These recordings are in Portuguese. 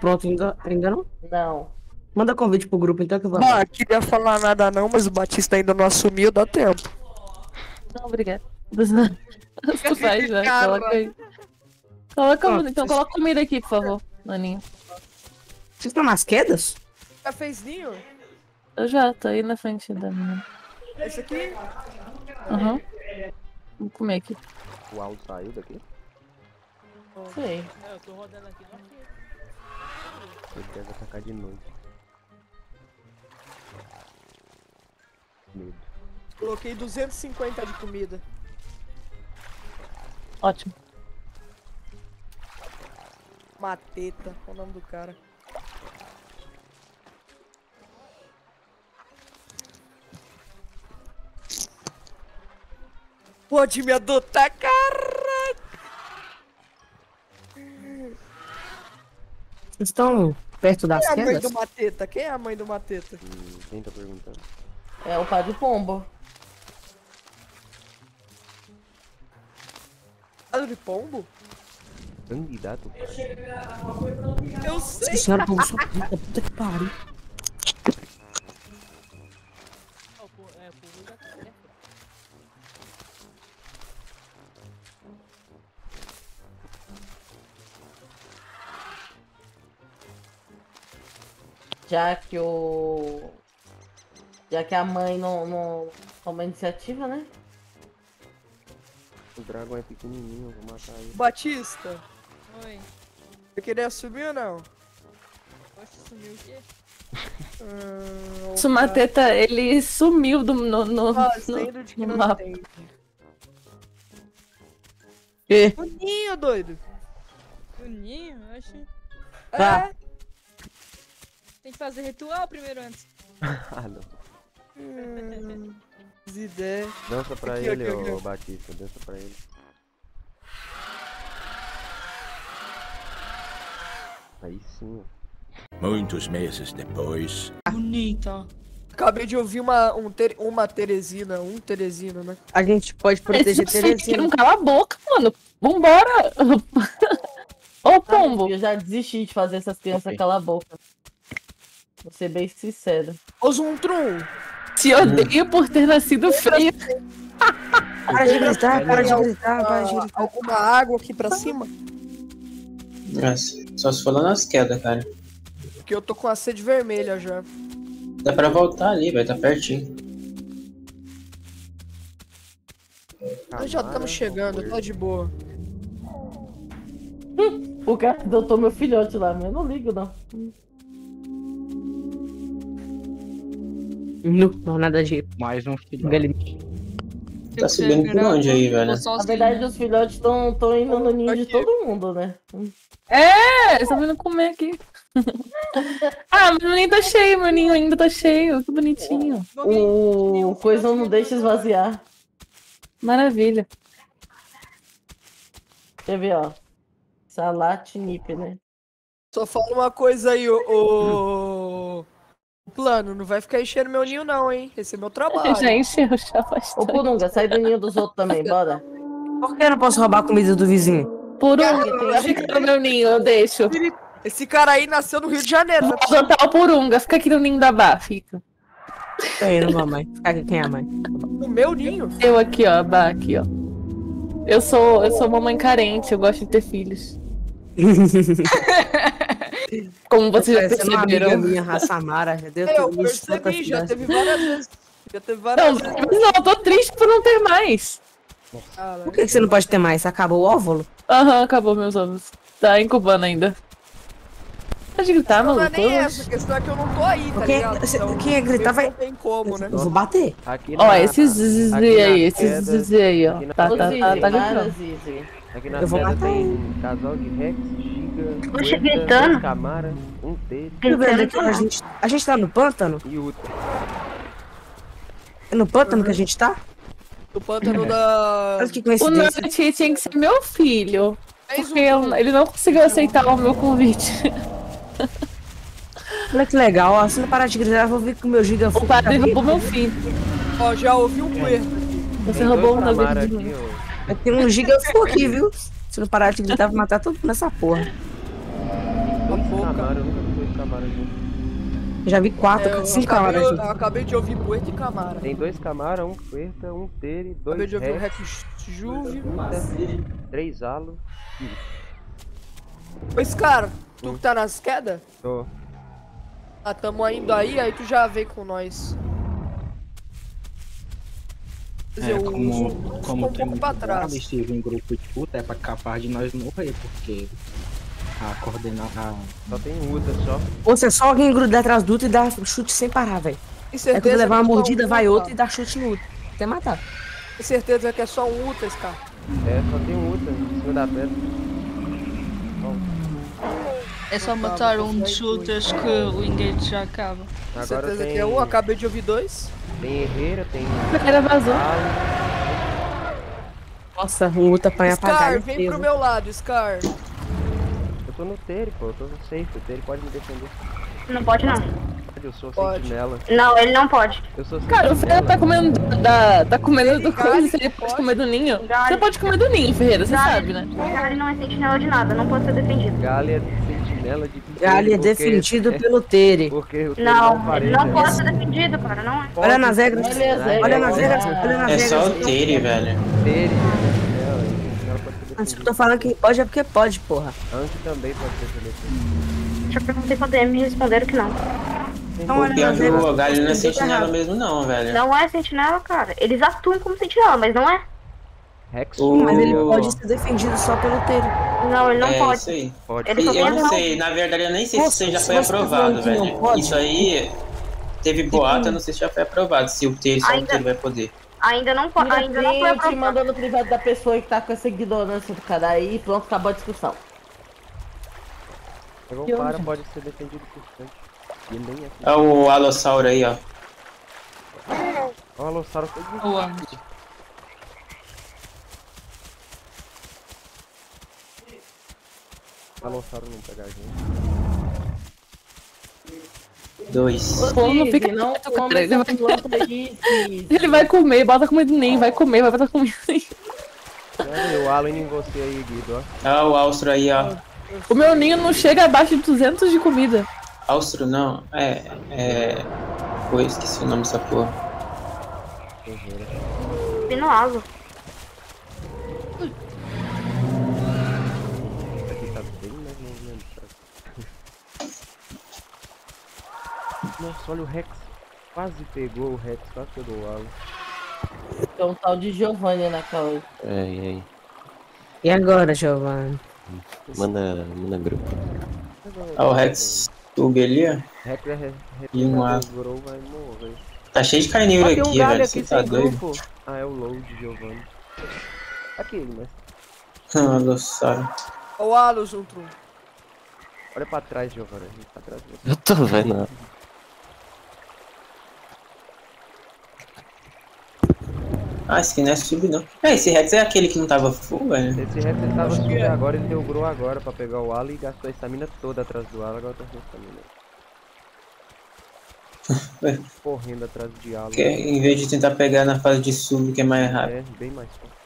Pronto ainda, ainda não? Não. Manda convite pro grupo então que eu vou. Ah, queria falar nada não, mas o Batista ainda não assumiu, dá tempo. Não, obrigada. Tu faz, já. Coloca aí. Coloca, Pronto, então vocês- coloca comida aqui, por favor, Maninho. Vocês estão nas quedas? Já fez ninho? Eu já, tô aí na frente da minha. Esse aqui? Aham. Vou comer aqui. O áudio saiu daqui? Sei. É, eu tô rodando aqui não Ele deve atacar de noite. Medo. Coloquei 250 de comida. Ótimo. Mateta, qual é o nome do cara? Pode me adotar, cara! Vocês estão perto das Quem é a mãe quedas? do Mateta? Quem é a mãe do Mateta? Hum, quem tá perguntando? É o Padre Pombo. Padre Pombo? Candidato? Eu sei. Povo só puta, puta que pariu. Já que o. Já que a mãe não, não toma iniciativa, né? O dragão é pequenininho, eu vou matar ele. Batista, Oi. você queria assumir ou não? Poxa, sumiu o quê? Ah, Sumateta, ele sumiu do, no, no, Fazendo de que no mapa. Que? Boninho, doido. O ninho? Eu acho. Tá. É. Tem que fazer ritual primeiro antes. ah, não. Hum, Zidé. Dança pra Aqui, ele, ô. Batista, dança pra ele. Aí sim. Muitos meses depois. Bonita. Acabei de ouvir uma, um ter- uma Teresina, um Teresina, né? A gente pode proteger Esse Terezinha. não cala a boca, mano. Vambora! Ô, Ah, pombo! Eu já desisti de fazer essas crianças calar a boca. Vou ser bem sincero. Ô Zuntrum! Te odeio por ter nascido feio. Para de gritar, para de gritar, para de Ah, gritar. alguma água aqui pra cima? Nossa, só se for lá nas quedas, cara. Porque eu tô com a sede vermelha já. Dá pra voltar ali, vai tá pertinho. Nós já estamos chegando, tá de boa. O cara adotou meu filhote lá, mas eu não ligo, não. Não, não, nada de Mais um filho. galinha. Tá subindo por onde aí, velho? Na verdade, os filhotes estão indo no ninho de todo mundo, né? É, só vindo comer aqui. ah, meu ninho tá cheio, meu ninho ainda tá cheio. Que bonitinho. O coisa não deixa esvaziar. Maravilha. Quer ver, ó? Salate nip, né? Só fala uma coisa aí, ô. O plano, não vai ficar enchendo meu ninho, não, hein? Esse é meu trabalho. Já encheu já Ô, bastante. Purunga, sai do ninho dos outros também, bora. Por que eu não posso roubar a comida do vizinho? Purunga, fica no meu ninho, eu deixo. Esse cara aí nasceu no Rio de Janeiro. Vou adotar o Purunga, fica aqui no ninho da Bá, fica. Tô indo, mamãe. Fica aqui, quem é a mãe? No meu ninho? Eu aqui, ó, a Bá aqui, ó. Eu sou, eu sou mamãe carente, eu gosto de ter filhos. Como vocês já Parecendo uma perceberam. minha, raça Mara. Já deu É, eu percebi, já teve várias vezes. Já teve várias Não, vezes. mas não, eu tô triste por não ter mais. Por que que você não pode ter mais? Acabou o óvulo? Aham, acabou meus ovos. Tá incubando ainda. Pode gritar, não é maluco. nem essa, a questão é que eu não tô aí, tá Quem- ligado? Então, quem ia gritar vai- Não tem como, né? Eu vou bater. Aqui Ó, na- esse zzz aqui aí, na esse queda- zzz aí, ó. Tá, tá, Zizi, tá, tá gritando. Zizi. Aqui na Eu vou matar tem um casal de Rex, Você Cueta, gritando? Camara, um bem, aqui a gente, a gente tá no pântano? e Uta. É no pântano que a gente tá? O pântano da. Olha que O. Nut tinha que ser meu filho. Porque eu- ele não conseguiu aceitar o meu convite. Olha que legal, ó. Se não parar de gritar, eu vou ver que o meu giga O padre roubou meu filho. Ó, já ouvi um puerto. Você Tem roubou um vida de mim. Tem um giga aqui, viu? Se não parar de gritar, vou matar todo mundo nessa porra. Eu nunca vi dois Camaros juntos. Já vi quatro, É, cinco acabei, camadas. eu, eu acabei de ouvir Poeta e Camara. Tem dois Camara, um Puerta, um Tere, Acabei dois de ouvir o Rex, Rex Juve. Três Alo. Ô, Scar, tu que tá nas quedas? Tô. Ah, tamo indo aí, aí tu já vem com nós. Quer dizer, É, o como, como ficou um tem pouco muito pra trás. gado, estive em grupo de puta, é pra capaz de nós morrer, porque a coordenar Só tem Uta só. Você só alguém grudar atrás do outro e dar chute sem parar, velho. Tem É certeza quando levar uma mordida, um vai Uta? outro e dá chute no outro. Até matar. Tem certeza que é só um Uta, Scar. É, só tem Uta em cima da pedra. É só matar um dos shooters que o engage já acaba. Tem Agora certeza tem, que é um, acabei de ouvir dois. tem Herreira, tem Era vazou. Nossa, o outro apanha pra Scar, galho vem pro meu lado, Scar. Eu tô no Tere, pô, eu tô no safe. O Tere pode me defender. Não pode não. Eu sou Pode. sentinela. Não, ele não pode. Eu sou Cara, o Ferreira tá comendo da, tá comendo do coisa, ele pode comer do ninho. Você pode comer do ninho, Ferreira, você sabe, né? Ele não é sentinela de nada, não pode ser defendido. Galha é sentinela de Galho é porque- defendido pelo Tere. Porque o Tere Não, não ele não pode ser defendido, cara, não é. Olha nas regras. Olha as regras. Olha nas regras. Nas É só o Tere, velho. Tere, sentinela, e sentinela pode ser Mas se eu tô falando que pode é porque pode, porra. Anki também pode ser defendida. Já perguntei pra DM e me responderam que não. Então, olha O pior que o. Galho não é sentinela errado. mesmo não, velho. Não é sentinela, cara. Eles atuam como sentinela, mas não é. Rex, O- Mas ele pode ser defendido só pelo Tere. Não, ele não é pode. isso aí. pode. Ele eu não sei, na verdade eu nem sei se Nossa, isso já se foi tá aprovado, velho. pode- Isso aí teve boato, eu não sei se já foi aprovado, se o Tere, só o Tere vai poder. Ainda não pode. Tira Ainda não foi print, mandou no privado da pessoa que tá com essa ignorância do cara aí e pronto, acabou a discussão. Pegou Que para, pode ser defendido por frente. E nem assim. Olha o Alossauro aí, ó. O Alossauro foi de Alossauro não pegar a gente. Dois. O povo não fica não come. Ele vai, ele vai comer, bota comida em ninho, vai comer, vai botar comida em ninho. Olha o Alan em você aí, Guido, ó. Olha o Austro aí, ó. O meu ninho não chega abaixo de 200 de comida. Austro não, é. É. Pô, esqueci o nome dessa porra. Pinoalo. Nossa, olha o Rex. Quase pegou o Rex, quase pegou o Alan. Tem um tal de Giovanni naquela. É, e aí? E agora, Giovanni? Manda, manda grupo. Olha o Rex Tube ali, ó. Rex é re- E um retardado, A. Grow vai morrer. Tá cheio de carnívoro Ah, um aqui, galho velho. aqui Você tá doido? grupo. Ah, é o Load, Giovanni. Aqui, mas Alossauro. Ó o Alus, um trum. olha pra trás, Giovanni. A gente tá você. Eu tô vendo. Ah, esse aqui não é sub, não. É, esse Rex é aquele que não tava full, velho. Esse Rex ele tava sub é. agora, ele deu Grow agora pra pegar o Alan e gastou a estamina toda atrás do Alan, agora tá sem estamina. Correndo atrás de Alan. Que, em vez de tentar pegar na fase de sub, que é mais rápido. É, bem mais fácil.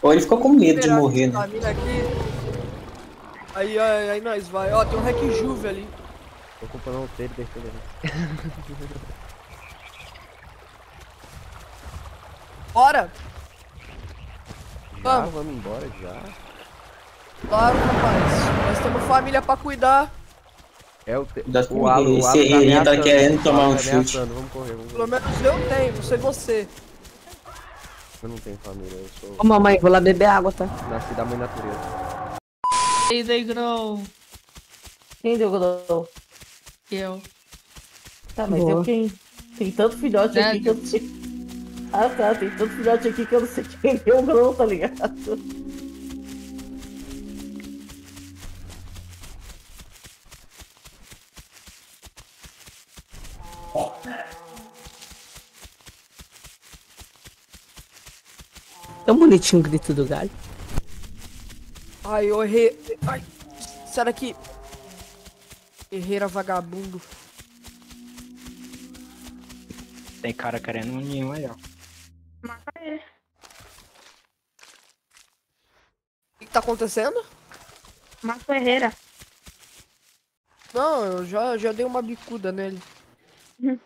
Ou ele ficou com medo de morrer, né? Aí, aí, aí nós vai. Ó, tem um Rec Juve ali. Tô acompanhando o dele descendo ali. Bora! Já, Vamos. vamos embora já. Claro, rapaz. Nós temos família pra cuidar. É o, te... Dá- o Alan, o esse Alan tá ele tá querendo tomar um tá chute. ameaçando, Vamos correr, vamos Pelo menos eu tenho, não sei você. Eu não tenho família, eu sou... Ô, mamãe, vou lá beber água, tá? Nasci da mãe natureza. Ei, Day Grow. Quem deu Godot? Eu. Tá, mas Boa. eu quem? Tem tanto filhote aqui que eu não sei. Ah tá, tem tanto filhote aqui que eu não sei quem deu o Grão, tá ligado? Tão bonitinho o grito do galho. Ai, eu errei. Ai, sai daqui. Herreira vagabundo. Tem cara querendo um ninho aí, ó. O que tá acontecendo? Mata o Herrera. Não, eu já, já dei uma bicuda nele. Uhum.